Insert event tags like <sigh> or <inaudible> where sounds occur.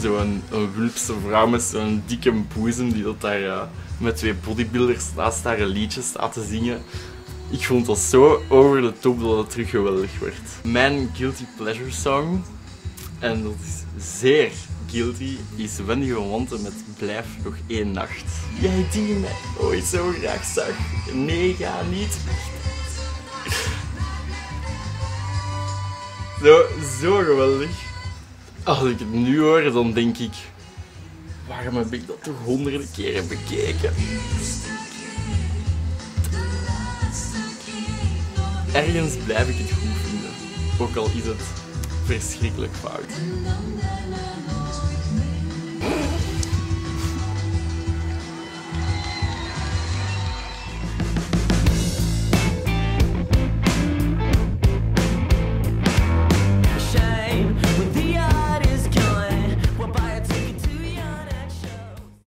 Zo'n wulpse vrouw met zo'n dikke boezem die dat daar eh, met twee bodybuilders naast haar een liedje staat te zingen. Ik vond dat zo over de top dat het terug geweldig werd. Mijn guilty pleasure song, en dat is zeer guilty, is Wendy van Wanten met Blijf nog één nacht. Jij die mij ooit zo graag zag. Nee, ga niet. <laughs> Zo, zo geweldig. Als ik het nu hoor, dan denk ik... Waarom heb ik dat toch honderden keren bekeken? Ergens blijf ik het goed vinden. Ook al is het verschrikkelijk fout.